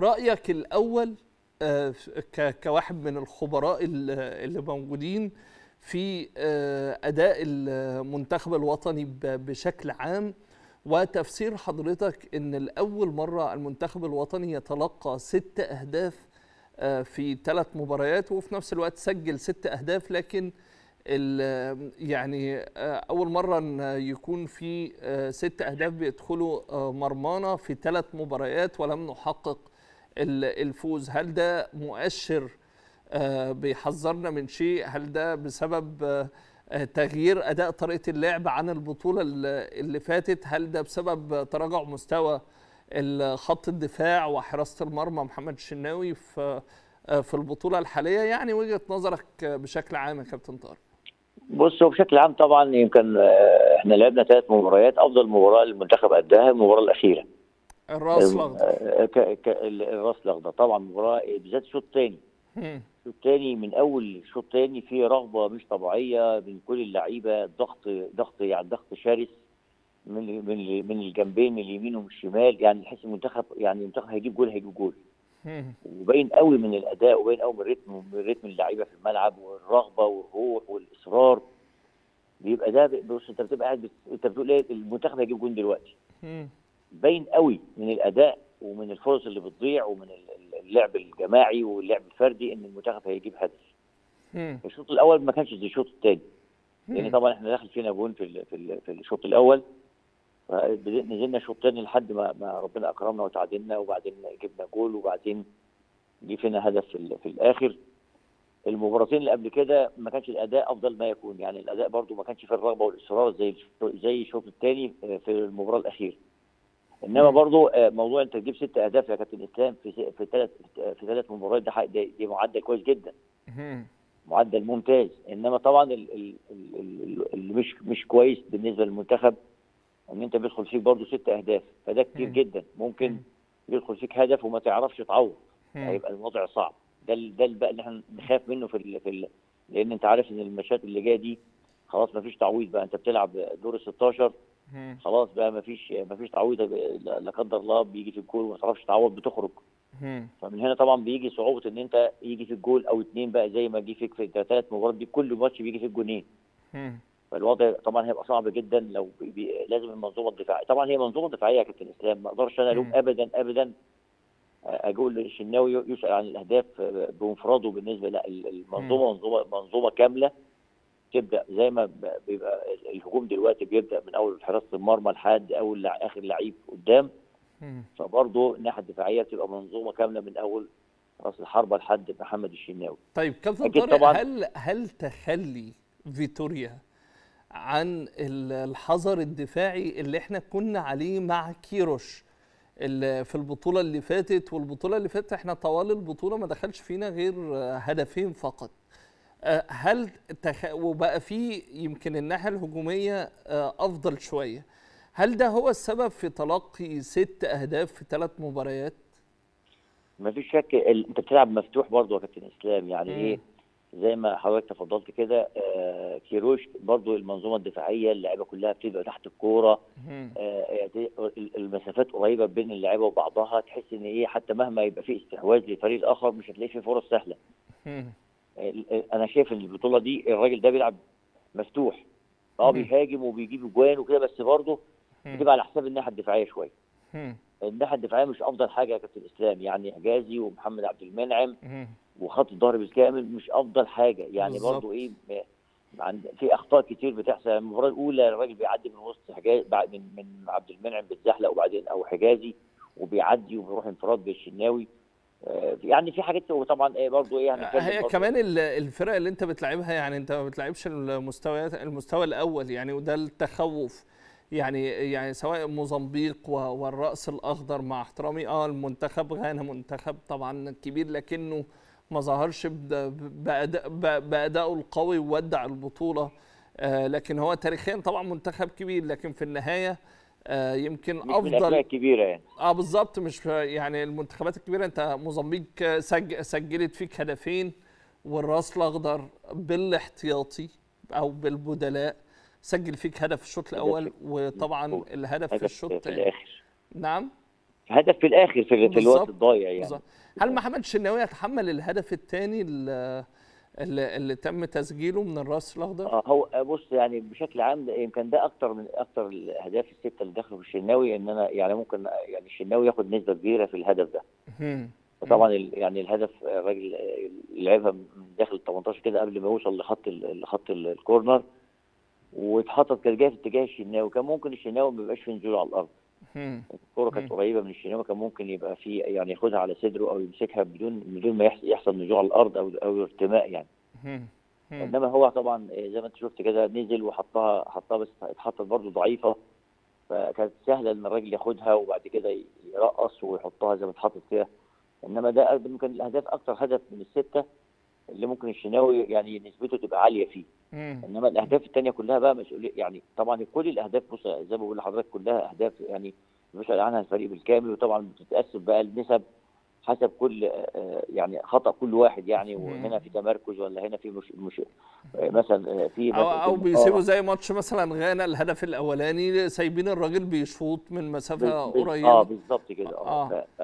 رأيك الأول آه، كواحد من الخبراء ال- اللي موجودين في آه، أداء المنتخب الوطني بشكل عام وتفسير حضرتك إن لأول مرة المنتخب الوطني يتلقى ست أهداف آه، في ثلاث مباريات وفي نفس الوقت سجل ست أهداف لكن يعني أول مرة إن يكون في ست أهداف بيدخلوا مرمانا في ثلاث مباريات ولم نحقق الفوز. هل ده مؤشر آه، بيحذرنا من شيء؟ هل ده بسبب آه، آه، تغيير أداء طريقة اللعب عن البطولة ال- اللي فاتت؟ هل ده بسبب تراجع مستوى خط الدفاع وحراسة المرمى محمد الشناوي في في البطولة الحالية؟ يعني وجهة نظرك بشكل عام يا كابتن طارق. بص هو بشكل عام طبعا يمكن إحنا لعبنا ثلاث مباريات. أفضل مباراة المنتخب اداها المباراة الأخيرة. الراس الأخضر آه، الراس الأخضر طبعا مباراه بالذات الشوط الثاني. الشوط الثاني من أول الشوط الثاني في رغبة مش طبيعية من كل اللعيبة ضغط ضغط يعني ضغط شرس من من من الجنبين من اليمين ومن الشمال يعني تحس المنتخب يعني المنتخب هيجيب جول هيجيب جول. وباين قوي من الأداء وباين قوي من الريتم من ريتم اللعيبة في الملعب والرغبة والروح والإصرار بيبقى ده بص أنت بتبقى قاعد. أنت بتقول إيه المنتخب هيجيب جول دلوقتي. باين قوي من الأداء ومن الفرص اللي بتضيع ومن ال- اللعب الجماعي واللعب الفردي إن المنتخب هيجيب هدف. الشوط الأول ما كانش زي الشوط الثاني لأن مم. طبعا إحنا داخل فينا جون في ال- في ال- في الشوط الأول. نزلنا الشوط الثاني لحد ما ما ربنا أكرمنا وتعادلنا وبعدين جبنا جول وبعدين جه فينا هدف في, في الآخر. المباراتين اللي قبل كده ما كانش الأداء أفضل ما يكون. يعني الأداء برضو ما كانش في الرغبة والإصرار زي زي الشوط الثاني في المباراة الأخيرة. إنما. برضو آه، موضوع أنت تجيب ست أهداف يا كابتن إسلام في في ثلاث في ثلاث مباريات ده دي معدل كويس جدا. معدل ممتاز إنما طبعا ال- ال- ال- ال- اللي مش مش كويس بالنسبة للمنتخب إن أنت بيدخل فيك برضو ست أهداف فده كتير. جدا ممكن مم. يدخل فيك هدف وما تعرفش تعوض. هيبقى الوضع صعب ده ده بقى اللي إحنا نخاف منه في ال في ال لأن أنت عارف إن الماتشات اللي جاية دي خلاص ما فيش تعويض بقى أنت بتلعب دور ال 16 مم. خلاص بقى ما فيش ما فيش تعويض لا قدر الله بيجي في الجول وما تعرفش تعوض بتخرج. فمن هنا طبعا بيجي صعوبة إن أنت يجي في الجول أو اتنين بقى زي ما جه فيك في ثلاث مباريات دي كل ماتش بيجي فيك جونين مم. فالوضع طبعا هيبقى صعب جدا لو بي بي لازم المنظومة الدفاعية طبعا هي منظومة دفاعية يا كابتن إسلام ما أقدرش أنا ألوم. ابدا ابدا أقول الشناوي يسأل عن الأهداف بمفرده بالنسبة لا المنظومة منظومه منظومة كاملة تبدا زي ما بيبقى الهجوم دلوقتي بيبدأ من أول حراسه المرمى لحد أول آخر لعيب قدام. فبرضه الناحية الدفاعية بتبقى منظومة كاملة من أول راس الحربة لحد محمد الشناوي طيب كابتن طارق. هل هل تخلي فيتوريا عن ال- الحذر الدفاعي اللي إحنا كنا عليه مع كيروش في البطولة اللي فاتت والبطولة اللي فاتت إحنا طوال البطولة ما دخلش فينا غير هدفين فقط هل تخ... وبقى في يمكن الناحية الهجومية آه، أفضل شوية. هل ده هو السبب في تلقي ست أهداف في ثلاث مباريات؟ ما فيش شك. ال- أنت بتلعب مفتوح برضه يا كابتن إسلام. يعني. إيه؟ زي ما حضرتك تفضلت كده آه كيروش برضه المنظومة الدفاعية اللعيبة كلها بتبقى تحت الكورة. آه ال- المسافات قريبة بين اللعيبة وبعضها. تحس إن إيه؟ حتى مهما يبقى في استحواذ للفريق الآخر مش هتلاقي فيه فرص سهلة. أنا شايف ان البطوله دي الراجل ده بيلعب مفتوح آه. بيهاجم وبيجيب اجوان وكده بس برضه. بتبقى على حساب الناحيه الدفاعيه شوية. الناحيه الدفاعيه مش افضل حاجة يا كابتن اسلام يعني حجازي ومحمد عبد المنعم. وخط الظهر بالكامل مش افضل حاجة يعني. برضو إيه في اخطاء كتير بتحصل المباراه الاولى الراجل بيعدي من وسط حجاز بعد من من عبد المنعم بيتزحلق وبعدين أو حجازي وبيعدي وبيروح انفراد بالشناوي يعني في حاجات وطبعا إيه برضو إيه هنتكلم هي برضو- كمان ال- الفرق اللي أنت بتلعبها يعني أنت ما بتلعبش المستويات المستوى الأول يعني وده التخوف يعني يعني سواء موزمبيق والرأس الأخضر مع احترامي آه المنتخب غانا منتخب طبعا كبير لكنه ما ظهرش بادائه القوي وودع البطولة آه لكن هو تاريخيا طبعا منتخب كبير لكن في النهاية آه يمكن مش من افضل الكبيرة يعني آه بالظبط مش يعني المنتخبات الكبيرة أنت موزمبيق سج سجلت فيك هدفين والرأس الأخضر بالاحتياطي أو بالبدلاء سجل فيك هدف في الشوط الأول وطبعا الهدف في الشوط الآخر نعم هدف في الآخر في, الوقت. الضايع يعني بالظبط. هل محمد الشناوي يتحمل الهدف الثاني اللي, اللي, تم تسجيله من الراس الأخضر؟ آه هو بص يعني بشكل عام ده يمكن ده أكتر من أكتر الأهداف الستة اللي دخلوا في الشناوي إن أنا يعني ممكن يعني الشناوي ياخد نسبة كبيرة في الهدف ده. طبعا يعني الهدف الراجل لعبها من داخل ال 18 كده قبل ما يوصل لخط لخط ال- الكورنر واتحطت كانت جاية في اتجاه الشناوي كان ممكن الشناوي ما يبقاش في نزول على الأرض الكورة كانت مم. قريبة من الشناوي كان ممكن يبقى في يعني ياخدها على صدره أو يمسكها بدون بدون ما يحصل, نزول على الأرض أو أو ارتماء يعني. إنما هو طبعا زي ما أنت شفت كده نزل وحطها حطها بس اتحطت برضه ضعيفة فكانت سهلة إن الراجل ياخدها وبعد كده يرقص ويحطها زي ما اتحطت كده إنما ده ممكن الأهداف أكتر هدف من الستة اللي ممكن الشناوي يعني نسبته تبقى عالية فيه مم. إنما الأهداف الثانية كلها بقى مسؤوليه يعني طبعا كل الأهداف بص زي ما بقول لحضرتك كلها أهداف يعني بيسال عنها الفريق بالكامل وطبعا بتتقسم بقى النسب حسب كل آه، يعني خطأ كل واحد يعني وهنا في تمركز ولا هنا في مش, مش آه، مثلا آه، في أو في بيسيبوا المهارة. زي ماتش مثلا غانا الهدف الأولاني سايبين الراجل بيشوط من مسافة قريبة آه بالظبط كده آه. آه ف-